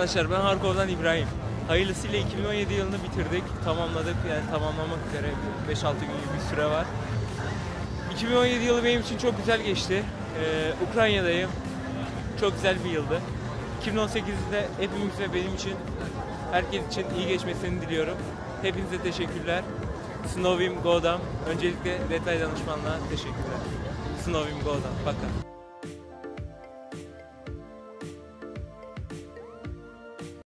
arkadaşlar ben Harkov'dan İbrahim. Hayırlısıyla 2017 yılını bitirdik. Tamamladık yani tamamlamak üzere 5-6 gün gibi bir süre var. 2017 yılı benim için çok güzel geçti. Ee, Ukrayna'dayım. Çok güzel bir yıldı. 2018'de hepimiz ve benim için, herkes için iyi geçmesini diliyorum. Hepinize teşekkürler. Snovim Godam. Öncelikle detay danışmanlığa teşekkürler. Snovim Godam. Bakın.